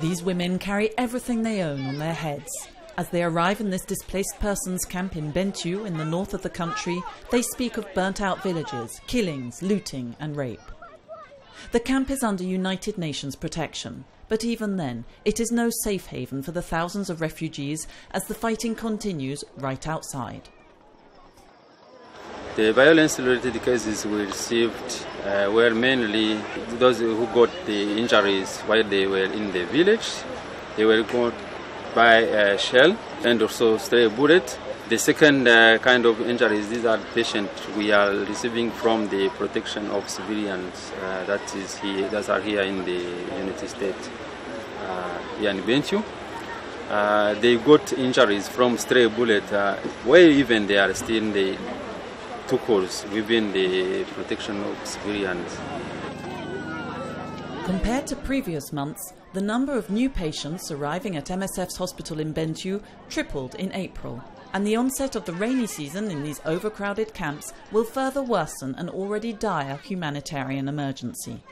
These women carry everything they own on their heads. As they arrive in this displaced persons camp in Bentiu in the north of the country, they speak of burnt out villages, killings, looting, and rape. The camp is under United Nations protection, but even then, it is no safe haven for the thousands of refugees as the fighting continues right outside. The violence related cases we received uh, were mainly those who got the injuries while they were in the village. They were got by a shell and also stray bullet. The second uh, kind of injuries, these are patients we are receiving from the protection of civilians uh, that is here, that are here in the United States, uh, here in Bentiu. Uh, they got injuries from stray bullet, uh, where even they are still in the two calls within the protection of civilians. Compared to previous months, the number of new patients arriving at MSF's hospital in Bentiu tripled in April. And the onset of the rainy season in these overcrowded camps will further worsen an already dire humanitarian emergency.